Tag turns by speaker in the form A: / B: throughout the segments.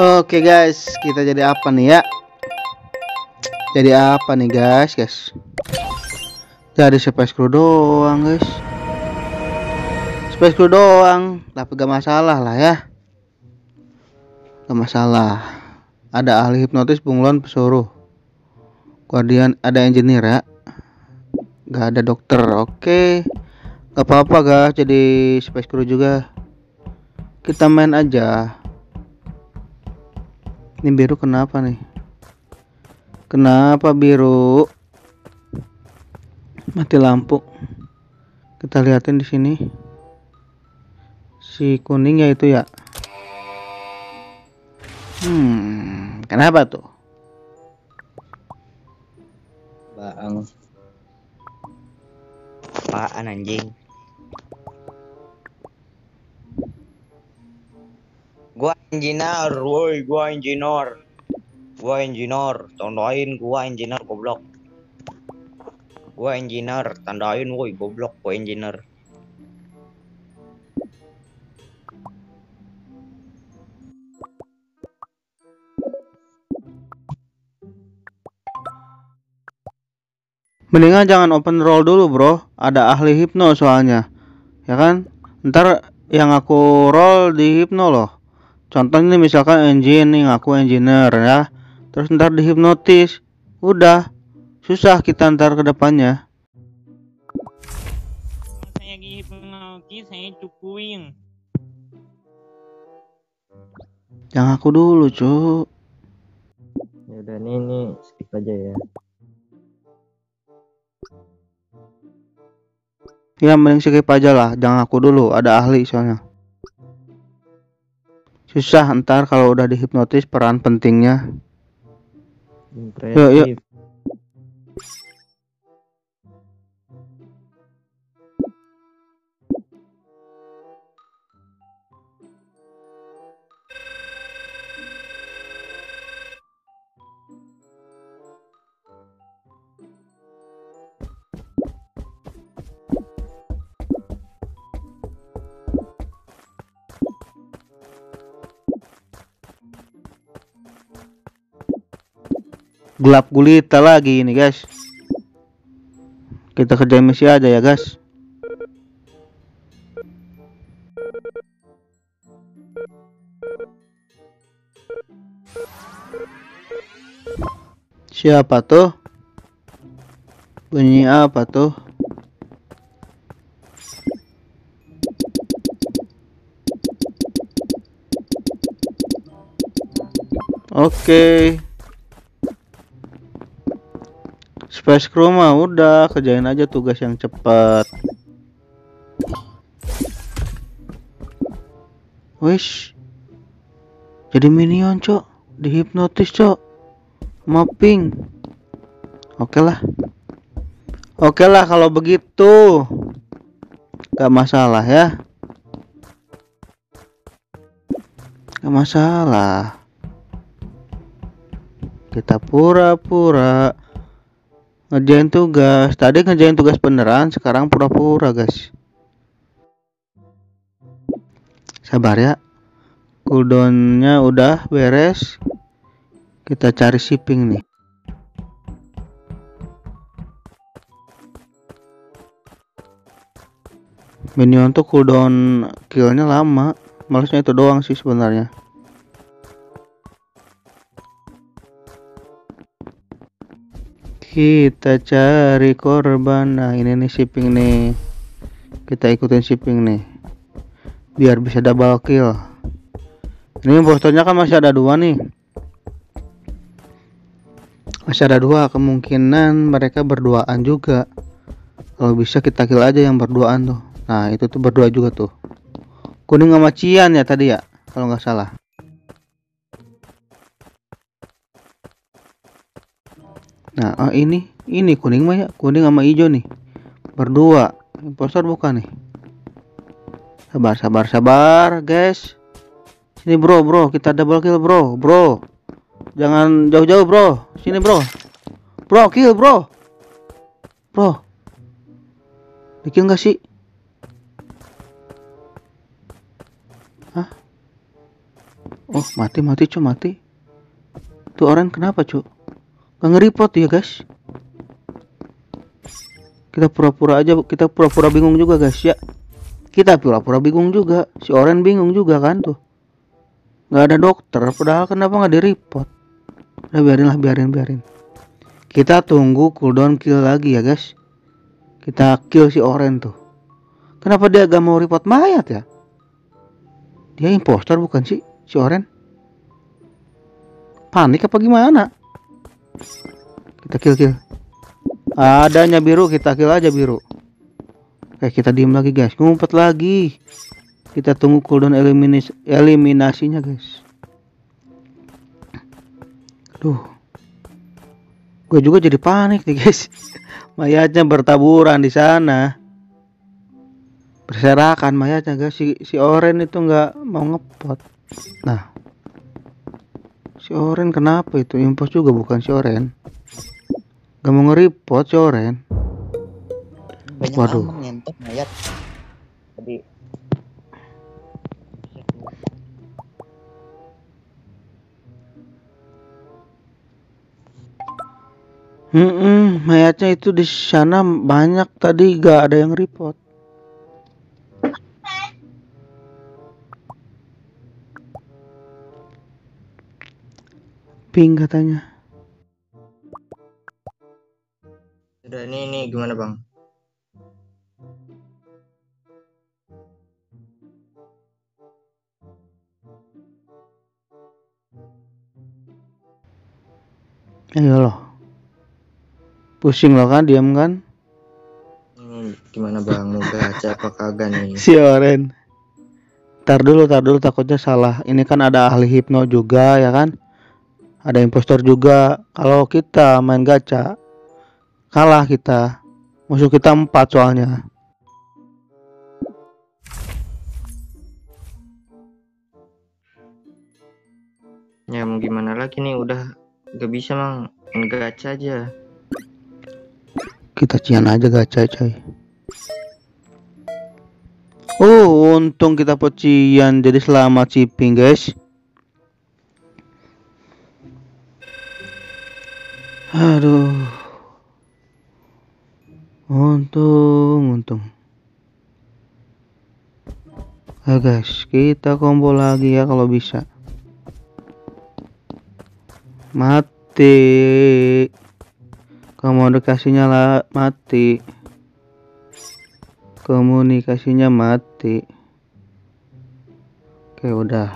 A: Oke guys, kita jadi apa nih ya? Jadi apa nih guys, guys? Jadi space crew doang guys. Space crew doang, tapi gak masalah lah ya. Gak masalah. Ada ahli hipnotis bunglon pesuruh. Guardian ada engineer ya. Gak ada dokter, oke. Gak apa-apa guys, jadi space crew juga. Kita main aja. Ini biru kenapa nih? Kenapa biru? Mati lampu. Kita liatin di sini. Si kuning ya itu ya. Hmm, kenapa tuh?
B: Bang. Apaan anjing? Gua engineer, woi, gua engineer. Gua engineer, tandain gua engineer goblok. Gua engineer, tandain woi goblok, gua engineer.
A: Mendingan jangan open roll dulu bro Ada ahli hipno soalnya Ya kan Ntar yang aku roll di hipno loh Contohnya misalkan engine nih aku engineer ya. Terus ntar dihipnotis. Udah Susah kita ntar ke depannya.
C: Saya hipnotis saya cukuin.
A: Yang aku dulu cu
D: Ya udah nih nih skip aja ya.
A: Ya mending skip aja lah. Jangan aku dulu Ada ahli soalnya Susah ntar kalau udah dihipnotis peran pentingnya
D: Impresif.
A: Gelap gulita lagi ini guys Kita kerjain misi aja ya guys Siapa tuh? Bunyi apa tuh? Oke. Space crew mah udah kerjain aja tugas yang cepat. Wish. Jadi minion, Cok. Dihipnotis, Cok. Mapping. Oke lah. Oke lah kalau begitu. Gak masalah ya. Gak masalah. Kita pura-pura ngerjain tugas. Tadi ngerjain tugas beneran, sekarang pura-pura, guys. Sabar ya. Cooldownnya udah beres. Kita cari shipping nih. Minion tuh cooldown killnya lama. Malesnya itu doang sih sebenarnya. Kita cari korban. Nah, ini nih shipping nih. Kita ikutin shipping nih. Biar bisa double kill. Ini impostornya kan masih ada dua nih. Masih ada dua kemungkinan mereka berduaan juga. Kalau bisa kita kill aja yang berduaan tuh. Nah, itu tuh berdua juga tuh. Kuning sama Cian ya tadi ya, kalau nggak salah. Nah, oh ini, ini kuning mah ya, kuning sama hijau nih. Berdua. Impostor bukan nih. Sabar, sabar, sabar, guys. Sini bro, bro, kita double kill bro, bro. Jangan jauh-jauh bro. Sini bro. Bro, kill bro. Bro. Bikin nggak sih? Hah? Oh mati mati cu mati. Tuh orang kenapa cu? Gak nge-report ya guys. Kita pura-pura aja kita pura-pura bingung juga guys ya. Kita pura-pura bingung juga. Si Oren bingung juga kan tuh. Gak ada dokter. Padahal kenapa nggak di-report? Udah biarin lah biarin biarin. Kita tunggu cooldown kill lagi ya guys. Kita kill si Oren tuh. Kenapa dia gak mau report mayat ya? Dia impostor bukan sih si Oren? Panik apa gimana? Kita kill kill. Adanya biru kita kill aja biru. Oke kita diem lagi guys. Ngumpet lagi. Kita tunggu cooldown eliminis eliminasinya guys. Duh. Gue juga jadi panik nih guys. Mayatnya bertaburan di sana berserakan mayatnya guys si si Oren itu nggak mau ngepot nah si Oren kenapa itu impos juga bukan si Oren gak mau nge-report si Oren
B: Banyak
A: Waduh.
B: ngentot mayat. Tadi
A: Hmm, mayatnya itu di sana banyak tadi gak ada yang report. Ping katanya.
D: Udah ini ini gimana bang?
A: Ayo loh. Pusing lo kan, diam kan?
D: Ini gimana bang? Mau gacha apa kagak nih?
A: Si Oren. Tar dulu, tar dulu takutnya salah. Ini kan ada ahli hipno juga ya kan? Ada impostor juga. Kalau kita main gacha kalah kita. Musuh kita empat soalnya.
D: Ya mau gimana lagi nih? Udah gak bisa bang. Gacha aja.
A: Kita cian aja gacha coy. Oh, untung kita pecian jadi selamat shipping guys. Aduh. Untung, untung. Ayo guys, kita combo lagi ya kalau bisa. Mati. Komunikasinya lah mati. Komunikasinya mati. Oke, udah.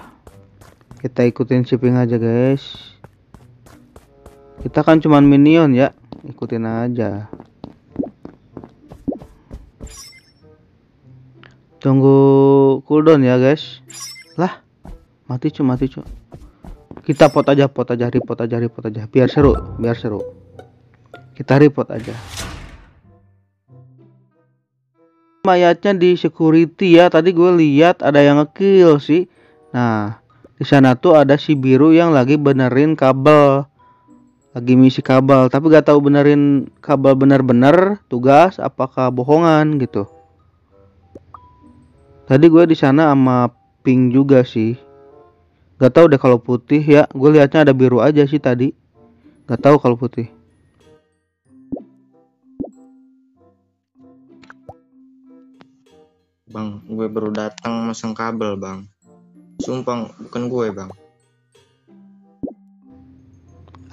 A: Kita ikutin shipping aja, guys. Kita kan cuman minion ya. Ikutin aja. Tunggu cooldown ya, guys. Lah, mati cu, mati cu. Kita pot aja, pot aja, report aja, report aja. Biar seru, biar seru. Kita report aja. Mayatnya di security ya. Tadi gue lihat ada yang ngekill sih. Nah, di sana tuh ada si biru yang lagi benerin kabel. Lagi misi kabel, tapi gak tahu benerin kabel bener-bener tugas apakah bohongan gitu. Tadi gue di sana sama pink juga sih. Gak tahu deh kalau putih ya. Gue lihatnya ada biru aja sih tadi. Gak tahu kalau putih.
D: Bang, gue baru datang masang kabel bang. Sumpah bukan gue bang.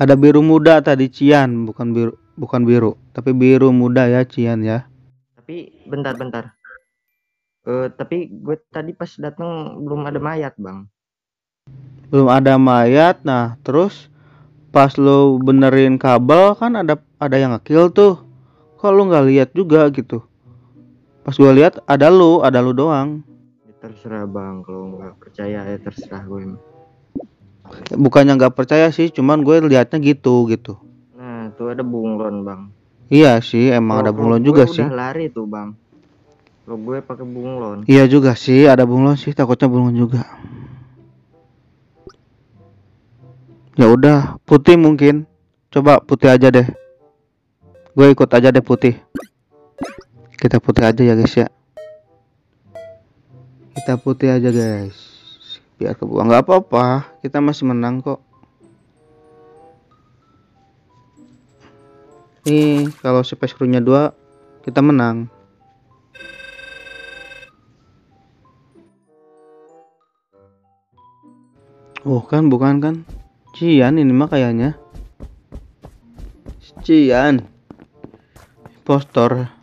A: Ada biru muda tadi Cian, bukan biru bukan biru, tapi biru muda ya Cian ya.
D: Tapi bentar-bentar. Eh tapi gue tadi pas datang belum ada mayat bang.
A: Belum ada mayat. Nah, terus pas lo benerin kabel kan ada ada yang ngekill tuh. Kok lu nggak lihat juga gitu? Pas gue lihat ada lu, ada lu doang.
D: Ya, terserah bang, kalau nggak percaya ya terserah gue.
A: Bukannya nggak percaya sih, cuman gue liatnya gitu gitu.
D: Nah tuh ada bunglon bang.
A: Iya sih, emang ada
D: Kalau
A: bunglon juga
D: udah
A: sih.
D: lari tuh bang. Kalau gue pakai bunglon.
A: Iya juga sih, ada bunglon sih, takutnya bunglon juga. Ya udah, putih mungkin. Coba putih aja deh. Gue ikut aja deh putih. Kita putih aja ya guys ya. Kita putih aja guys. Biar kebuang nggak apa-apa. Kita masih menang kok. Nih kalau space crew nya dua kita menang. Oh kan bukan kan? Cian ini mah kayaknya. Cian. Impostor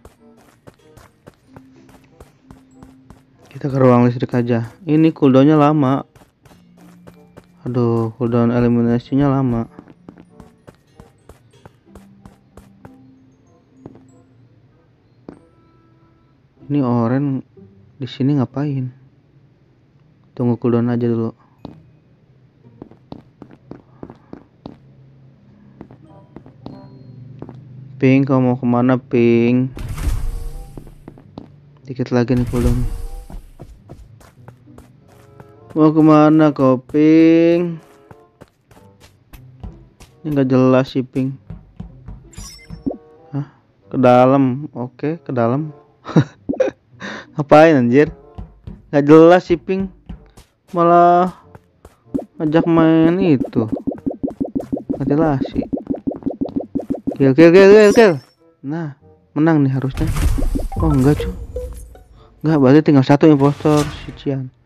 A: kita ke ruang listrik aja. Ini cooldownnya lama. Aduh cooldown eliminasinya lama. Ini oren di sini ngapain? Tunggu cooldown aja dulu. Pink, kamu mau ke mana, Pink? Dikit lagi nih cooldown. Mau ke mana kau, Pink? Ini nggak jelas sih, Pink. Hah? Ke dalam. Oke, ke dalam. Ngapain anjir? Nggak jelas sih, Pink. Malah ngajak main itu. Nggak jelas sih. Kill, kill, kill, kill, kill. Nah, menang nih harusnya. Oh, enggak, cu. Enggak, berarti tinggal satu impostor si Cian.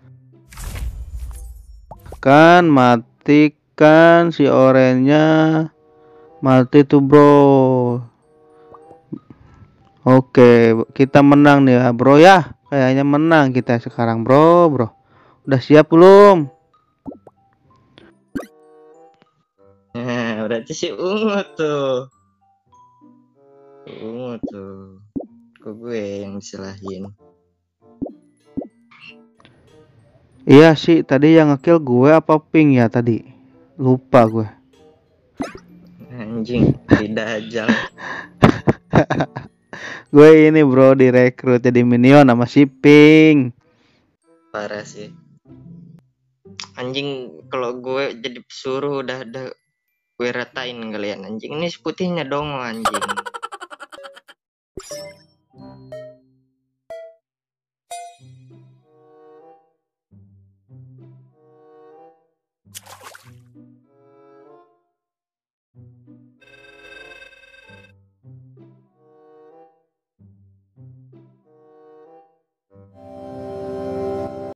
A: Kan matikan si orennya. Mati tuh, Bro. Oke, kita menang nih ya, Bro ya. Kayaknya menang kita sekarang, Bro, Bro. Udah siap belum?
D: Nah, berarti si ungu tuh. Ungu tuh. Kok gue yang disalahin?
A: Iya sih, tadi yang ngekill gue apa ping ya tadi? Lupa gue.
D: Anjing, tidak aja.
A: Gue ini bro direkrut jadi minion sama si ping.
D: Parah sih. Anjing, kalau gue jadi pesuruh udah udah gue ratain kalian anjing. Ini putihnya dong anjing.